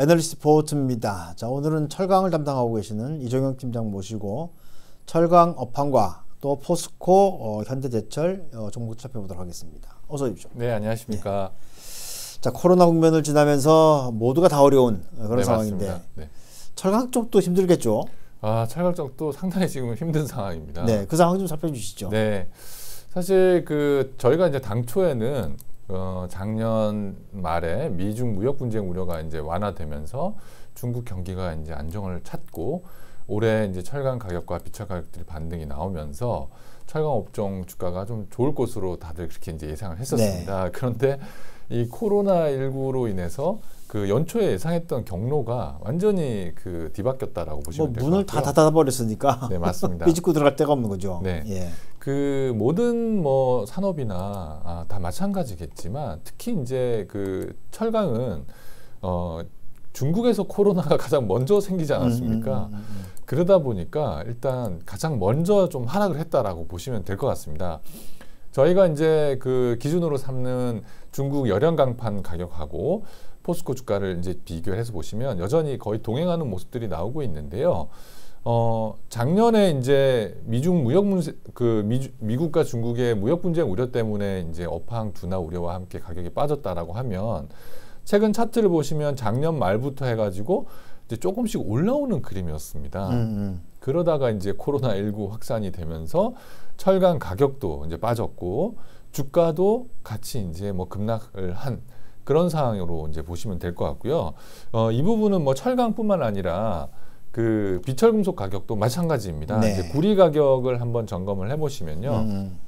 애널리스트 포트입니다. 자, 오늘은 철강을 담당하고 계시는 이종영 팀장 모시고 철강 업황과 또 포스코 어, 현대제철 어, 종목 살펴보도록 하겠습니다. 어서 오십시오. 네, 안녕하십니까. 자, 코로나 국면을 지나면서 모두가 다 어려운 그런 네, 상황인데. 네. 철강 쪽도 힘들겠죠. 아, 철강 쪽도 상당히 지금 힘든 상황입니다. 네, 그 상황 좀 살펴주시죠. 네. 사실 그 저희가 이제 당초에는 어, 작년 말에 미중 무역 분쟁 우려가 이제 완화되면서 중국 경기가 이제 안정을 찾고 올해 이제 철강 가격과 비철 가격들이 반등이 나오면서 철강 업종 주가가 좀 좋을 것으로 다들 그렇게 이제 예상을 했었습니다. 네. 그런데 이 코로나 19로 인해서 그 연초에 예상했던 경로가 완전히 그 뒤바뀌었다라고 뭐 보시면 될것 문을 다 같고요. 닫아 버렸으니까 네, 맞습니다. 삐집고 들어갈 데가 없는 거죠. 네. 예. 그 모든 뭐 산업이나 아, 다 마찬가지겠지만 특히 이제 그 철강은 어 중국에서 코로나가 가장 먼저 생기지 않았습니까? 음, 음, 음, 음. 그러다 보니까 일단 가장 먼저 좀 하락을 했다라고 보시면 될 것 같습니다. 저희가 이제 그 기준으로 삼는 중국 열연 강판 가격하고 포스코 주가를 이제 비교해서 보시면 여전히 거의 동행하는 모습들이 나오고 있는데요. 어, 작년에 이제 미중 무역 문제 그 미, 미국과 중국의 무역 분쟁 우려 때문에 이제 업황 둔화 우려와 함께 가격이 빠졌다라고 하면 최근 차트를 보시면 작년 말부터 해가지고 이제 조금씩 올라오는 그림이었습니다. 음, 음. 그러다가 이제 코로나 19 확산이 되면서 철강 가격도 이제 빠졌고 주가도 같이 이제 뭐 급락을 한 그런 상황으로 이제 보시면 될 것 같고요. 어, 이 부분은 뭐 철강뿐만 아니라 그 비철금속 가격도 마찬가지입니다. 네. 이제 구리 가격을 한번 점검을 해보시면요. 음, 음.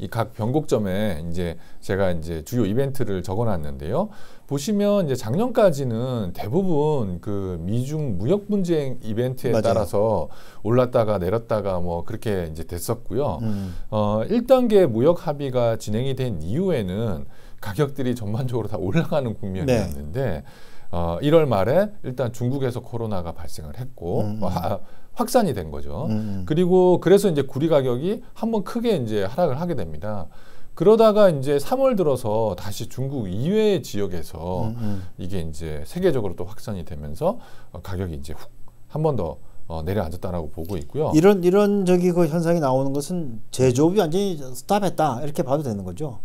이각 변곡점에 이제 제가 이제 주요 이벤트를 적어놨는데요. 보시면 이제 작년까지는 대부분 그 미중 무역 분쟁 이벤트에 맞아요. 따라서 올랐다가 내렸다가 뭐 그렇게 이제 됐었고요. 음. 어, 1단계 무역 합의가 진행이 된 이후에는 가격들이 전반적으로 다 올라가는 국면이었는데 어, 1월 말에 일단 중국에서 코로나가 발생을 했고 음. 화- 확산이 된 거죠. 음, 음. 그리고 그래서 이제 구리 가격이 한번 크게 이제 하락을 하게 됩니다. 그러다가 이제 3월 들어서 다시 중국 이외의 지역에서 음, 음. 이게 이제 세계적으로 또 확산이 되면서 어, 가격이 이제 훅 한 번더 어, 내려앉았다라고 보고 있고요. 이런 이런 저기 그 현상이 나오는 것은 제조업이 완전히 스탑했다 이렇게 봐도 되는 거죠.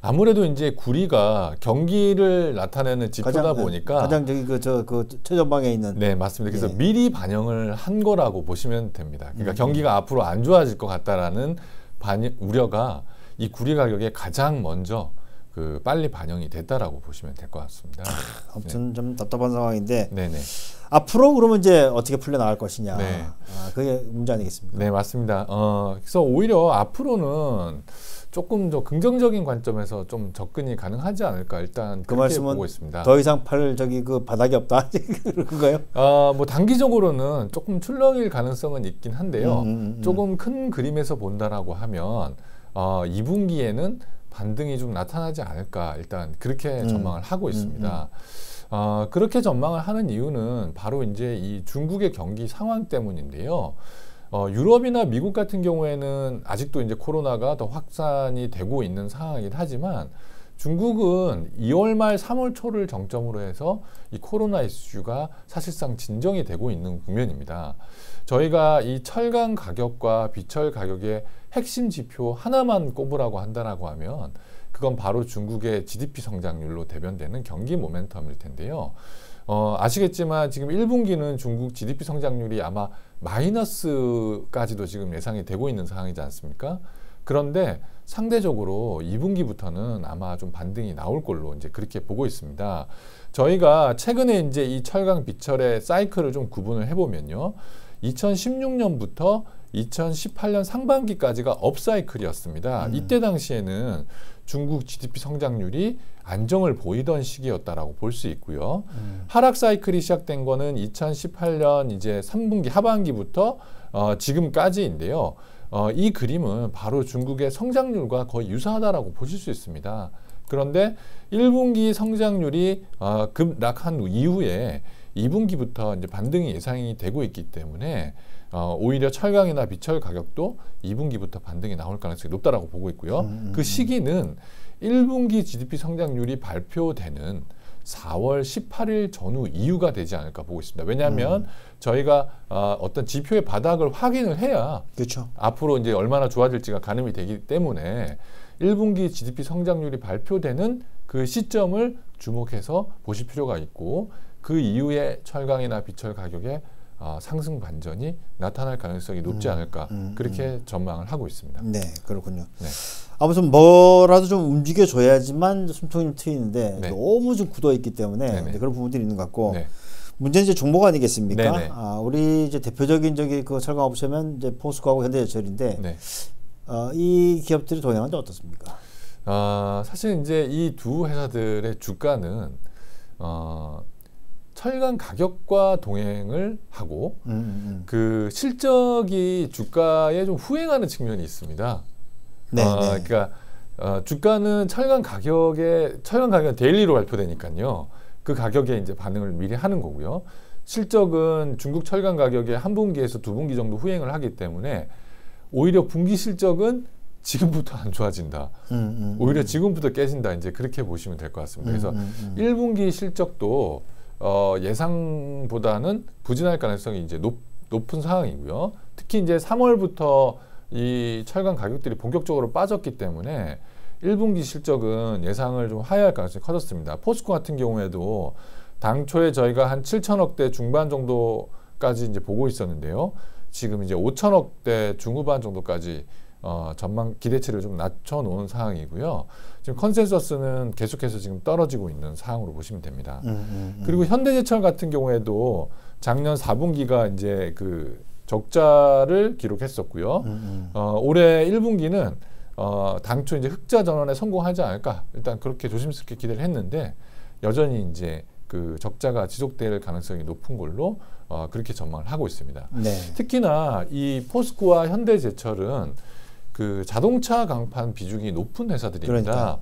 아무래도 이제 구리가 경기를 나타내는 지표다 보니까 가장 저기 그저그 최전방에 있는 네 맞습니다. 그래서 예. 미리 반영을 한 거라고 보시면 됩니다. 그러니까 음. 경기가 앞으로 안 좋아질 것 같다라는 반 우려가 이 구리 가격에 가장 먼저 그 빨리 반영이 됐다라고 보시면 될 것 같습니다. 아무튼 좀 답답한 상황인데 네네. 앞으로 그러면 이제 어떻게 풀려 나갈 것이냐. 네. 아, 그게 문제 아니겠습니까? 네 맞습니다. 어, 그래서 오히려 앞으로는 조금 더 긍정적인 관점에서 좀 접근이 가능하지 않을까 일단 그 말씀은 보고 있습니다. 더 이상 팔 저기 그 바닥이 없다 그런가요? 아, 뭐 단기적으로는 조금 출렁일 가능성은 있긴 한데요. 음, 음, 음. 조금 큰 그림에서 본다라고 하면 어, 2분기에는 반등이 좀 나타나지 않을까 일단 그렇게 음, 전망을 하고 음, 있습니다. 어, 그렇게 전망을 하는 이유는 바로 이제 이 중국의 경기 상황 때문인데요. 어, 유럽이나 미국 같은 경우에는 아직도 이제 코로나가 더 확산이 되고 있는 상황이긴 하지만 중국은 2월 말 3월 초를 정점으로 해서 이 코로나 이슈가 사실상 진정이 되고 있는 국면입니다. 저희가 이 철강 가격과 비철 가격의 핵심 지표 하나만 꼽으라고 한다라고 하면 그건 바로 중국의 GDP 성장률로 대변되는 경기 모멘텀일 텐데요. 어, 아시겠지만 지금 1분기는 중국 GDP 성장률이 아마 마이너스까지도 지금 예상이 되고 있는 상황이지 않습니까? 그런데 상대적으로 2분기부터는 아마 좀 반등이 나올 걸로 이제 그렇게 보고 있습니다. 저희가 최근에 이제 이 철강 비철의 사이클을 좀 구분을 해보면요. 2016년부터 2018년 상반기까지가 업사이클이었습니다. 음. 이때 당시에는 중국 GDP 성장률이 안정을 보이던 시기였다라고 볼 수 있고요. 음. 하락 사이클이 시작된 거는 2018년 이제 3분기 하반기부터 어, 지금까지인데요. 어, 이 그림은 바로 중국의 성장률과 거의 유사하다라고 보실 수 있습니다. 그런데 1분기 성장률이 어, 급락한 이후에 2분기부터 이제 반등이 예상이 되고 있기 때문에 어, 오히려 철강이나 비철 가격도 2분기부터 반등이 나올 가능성이 높다라고 보고 있고요. 음, 음, 그 음. 시기는 1분기 GDP 성장률이 발표되는 4월 18일 전후 이유가 되지 않을까 보고 있습니다. 왜냐하면 저희가 어, 어떤 지표의 바닥을 확인을 해야 그렇죠. 앞으로 이제 얼마나 좋아질지가 가늠이 되기 때문에 1분기 GDP 성장률이 발표되는 그 시점을 주목해서 보실 필요가 있고 그 이후에 철강이나 비철 가격의 어, 상승 반전이 나타날 가능성이 높지 않을까 음, 그렇게 전망을 하고 있습니다. 네, 그렇군요. 네. 아무튼 뭐라도 좀 움직여줘야지만 숨통이 트이는데 네. 너무 좀 굳어 있기 때문에 네네. 이제 그런 부분들이 있는 것 같고 네. 문제는 이제 종목 아니겠습니까? 네네. 아, 우리 이제 대표적인 저기 그 철강업체면 이제 포스코하고 현대제철인데 네. 어, 이 기업들이 동행하는데 어떻습니까? 어, 사실 이제 이 두 회사들의 주가는 어, 철강 가격과 동행을 하고 음, 음, 그 실적이 주가에 좀 후행하는 측면이 있습니다. 네, 어, 네. 그러니까 어, 주가는 철강 가격에 철강 가격은 daily로 발표되니까요. 그 가격에 이제 반응을 미리 하는 거고요. 실적은 중국 철강 가격의 한 분기에서 두 분기 정도 후행을 하기 때문에 오히려 분기 실적은 지금부터 안 좋아진다. 음, 음, 오히려 지금부터 깨진다. 이제 그렇게 보시면 될 것 같습니다. 그래서 음, 음, 음. 1분기 실적도 어, 예상보다는 부진할 가능성이 이제 높, 높은 상황이고요. 특히 이제 3월부터 이 철강 가격들이 본격적으로 빠졌기 때문에 1분기 실적은 예상을 좀 하회할 가능성이 커졌습니다. 포스코 같은 경우에도 당초에 저희가 한 7천억대 중반 정도까지 이제 보고 있었는데요. 지금 이제 5천억대 중후반 정도까지 어, 전망 기대치를 좀 낮춰놓은 상황이고요. 지금 컨센서스는 계속해서 지금 떨어지고 있는 상황으로 보시면 됩니다. 음, 음, 음. 그리고 현대제철 같은 경우에도 작년 4분기가 이제 그 적자를 기록했었고요. 음, 음. 어, 올해 1분기는 어, 당초 이제 흑자 전환에 성공하지 않을까 일단 그렇게 조심스럽게 기대를 했는데 여전히 이제 그 적자가 지속될 가능성이 높은 걸로 어, 그렇게 전망을 하고 있습니다. 네. 특히나 이 포스코와 현대제철은 그 자동차 강판 비중이 높은 회사들입니다. 그러니까.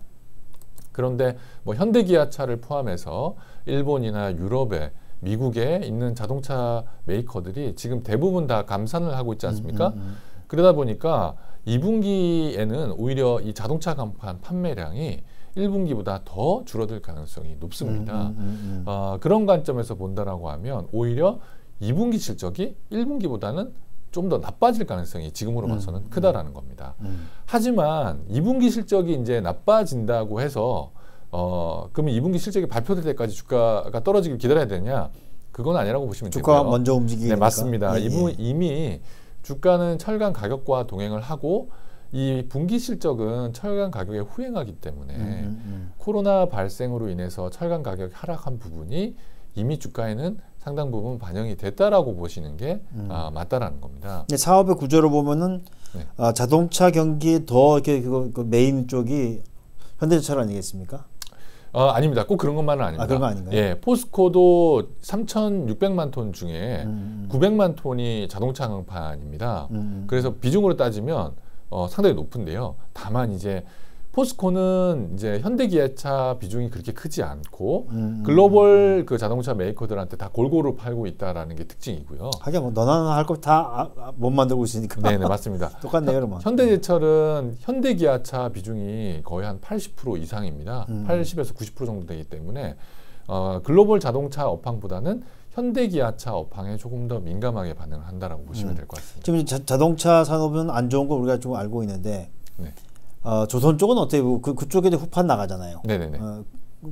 그런데 뭐 현대기아차를 포함해서 일본이나 유럽에 미국에 있는 자동차 메이커들이 지금 대부분 다 감산을 하고 있지 않습니까? 음, 음, 그러다 보니까 2분기에는 오히려 이 자동차 간판 판매량이 1분기보다 더 줄어들 가능성이 높습니다. 음, 음, 음, 음. 어, 그런 관점에서 본다라고 하면 오히려 2분기 실적이 1분기보다는 좀 더 나빠질 가능성이 지금으로 봐서는 크다라는 겁니다. 음. 하지만 2분기 실적이 이제 나빠진다고 해서 어 그러면 2분기 실적이 발표될 때까지 주가가 떨어지길 기다려야 되냐? 그건 아니라고 보시면 주가가 되고요. 먼저 움직이니까. 네, 맞습니다. 예, 이분 예. 이미 주가는 철강 가격과 동행을 하고 이 분기 실적은 철강 가격에 후행하기 때문에 음, 음, 음. 코로나 발생으로 인해서 철강 가격이 하락한 부분이 이미 주가에는 상당 부분 반영이 됐다라고 보시는 게 음. 아, 맞다라는 겁니다. 사업의 구조를 보면은 네. 아, 자동차 경기 더 이렇게 그거, 그 메인 쪽이 현대제철 아니겠습니까? 어, 아닙니다. 꼭 그런 것만은 아닙니다. 아, 그런 거 아닌가요? 예, 포스코도 3,600만 톤 중에 음, 900만 톤이 자동차 강판입니다. 음. 그래서 비중으로 따지면 어, 상당히 높은데요. 다만 이제 포스코는 이제 현대기아차 비중이 그렇게 크지 않고 음, 음. 글로벌 그 자동차 메이커들한테 다 골고루 팔고 있다라는 게 특징이고요. 하긴 뭐 너나 할 거 다 못 만들고 있으니까. 네, 네, 맞습니다. 똑같네요, 그러면. 현대제철은 현대기아차 비중이 거의 한 80% 이상입니다. 음. 80에서 90% 정도 되기 때문에 어, 글로벌 자동차 업황보다는 현대기아차 업황에 조금 더 민감하게 반응을 한다라고 보시면 음. 될것 같습니다. 지금 자, 자동차 산업은 안 좋은 거 우리가 좀 알고 있는데 네, 어, 조선 쪽은 어때요? 그 그쪽에 후판 나가잖아요. 네, 네, 네. 어,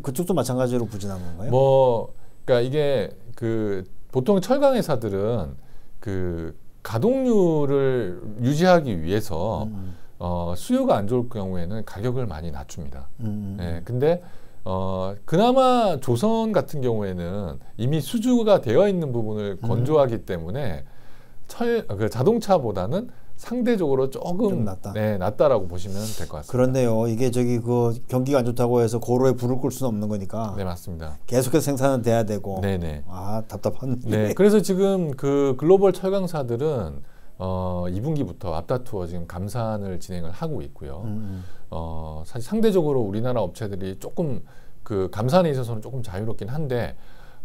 그쪽도 마찬가지로 부진한 건가요? 뭐 그러니까 이게 그 보통 철강 회사들은 그 가동률을 유지하기 위해서 음, 어, 수요가 안 좋을 경우에는 가격을 많이 낮춥니다. 음, 음. 예, 근데 어, 그나마 조선 같은 경우에는 이미 수주가 되어 있는 부분을 음. 건조하기 때문에 철, 그 자동차보다는 상대적으로 조금 좀 낫다. 네, 낫다라고 보시면 될 것 같습니다. 그렇네요. 이게 저기 그 경기가 안 좋다고 해서 고로에 불을 끌 수는 없는 거니까 네, 맞습니다. 계속해서 생산은 돼야 되고. 네, 네. 아 답답한. 네, 그래서 지금 그 글로벌 철강사들은 어, 2분기부터 앞다투어 지금 감산을 진행을 하고 있고요. 음, 어, 사실 상대적으로 우리나라 업체들이 조금 그 감산에 있어서는 조금 자유롭긴 한데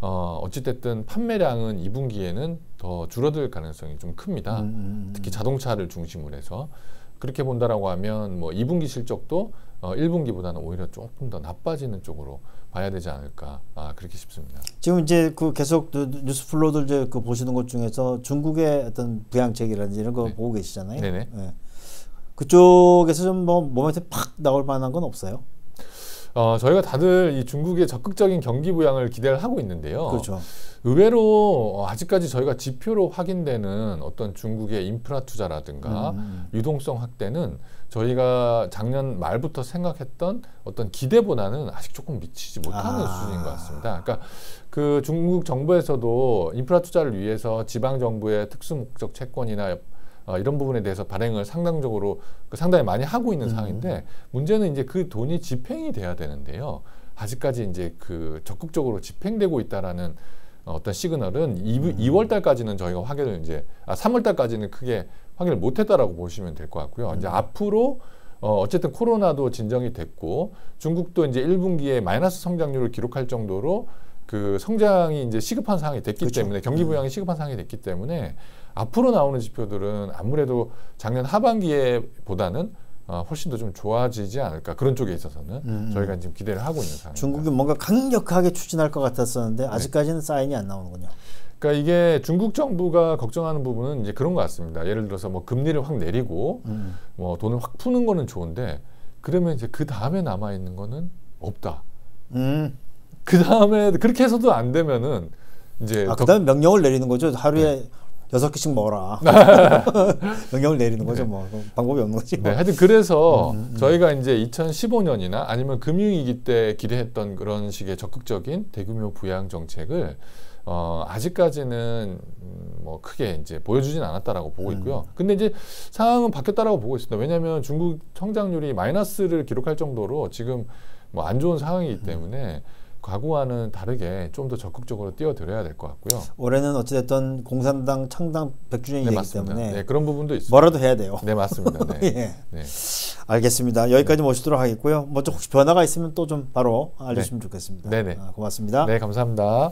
어, 어찌됐든 판매량은 2분기에는 더 줄어들 가능성이 좀 음, 큽니다. 음, 음. 특히 자동차를 중심으로 해서 그렇게 본다라고 하면 뭐 2분기 실적도 어, 1분기보다는 오히려 조금 더 나빠지는 쪽으로 봐야 되지 않을까 아, 그렇게 싶습니다. 지금 이제 그 계속 그 뉴스 플로들 이제 그 보시는 것 중에서 중국의 어떤 부양책이라든지 이런 거 네. 보고 계시잖아요. 네네. 예. 그쪽에서 좀 뭐 모멘트 팍 나올 만한 건 없어요. 어, 저희가 다들 이 중국의 적극적인 경기 부양을 기대를 하고 있는데요. 그렇죠. 의외로 어, 아직까지 저희가 지표로 확인되는 어떤 중국의 인프라 투자라든가 음. 유동성 확대는 저희가 작년 말부터 생각했던 어떤 기대보다는 아직 조금 미치지 못하는 아. 수준인 것 같습니다. 그러니까 그 중국 정부에서도 인프라 투자를 위해서 지방 정부의 특수 목적 채권이나 어, 이런 부분에 대해서 발행을 상당적으로 그 상당히 많이 하고 있는 음. 상황인데 문제는 이제 그 돈이 집행이 돼야 되는데요. 아직까지 이제 그 적극적으로 집행되고 있다라는 어, 어떤 시그널은 2, 음. 2 월 달까지는 저희가 확인을 이제 아 3월 달까지는 크게 확인을 못 했다라고 보시면 될 것 같고요. 이제 앞으로 어, 어쨌든 코로나도 진정이 됐고 중국도 이제 1분기에 마이너스 성장률을 기록할 정도로 그 성장이 이제 시급한 상황이 됐기 그렇죠. 때문에 경기 부양이 시급한 상황이 됐기 때문에 앞으로 나오는 지표들은 아무래도 작년 하반기에 보다는 어, 훨씬 더 좀 좋아지지 않을까 그런 쪽에 있어서는 음. 저희가 지금 기대를 하고 있는 상황입니다. 중국이 뭔가 강력하게 추진할 것 같았었는데 아직까지는 사인이 안 나오는군요. 그러니까 이게 중국 정부가 걱정하는 부분은 이제 그런 것 같습니다. 예를 들어서 뭐 금리를 확 내리고 음. 뭐 돈을 확 푸는 거는 좋은데 그러면 이제 그 다음에 남아 있는 거는 없다. 음. 그 다음에 그렇게 해서도 안 되면은 이제 아, 더- 그다음 명령을 내리는 거죠. 하루에 여섯 개씩 먹어라. 명령을 내리는 거죠. 뭐 방법이 없는 거지. 뭐. 네, 하여튼 그래서 음, 음. 저희가 이제 2015년이나 아니면 금융위기 때 기대했던 그런 식의 적극적인 대규모 부양 정책을 어, 아직까지는 음, 뭐 크게 이제 보여주진 않았다라고 보고 있고요. 음. 근데 이제 상황은 바뀌었다라고 보고 있습니다. 왜냐하면 중국 성장률이 마이너스를 기록할 정도로 지금 뭐 안 좋은 음. 상황이기 때문에 과거와는 다르게 좀 더 적극적으로 뛰어들어야 될 것 같고요. 올해는 어찌됐든 공산당 창당 100주년이 네. 때문에 네, 그런 부분도 있습니다. 뭐라도 해야 돼요. 네, 맞습니다. 네. 예. 네. 알겠습니다. 여기까지 모시도록 하겠고요. 먼저 혹시 변화가 있으면 또 좀 바로 알려주시면 좋겠습니다. 네네. 아, 고맙습니다. 네, 감사합니다.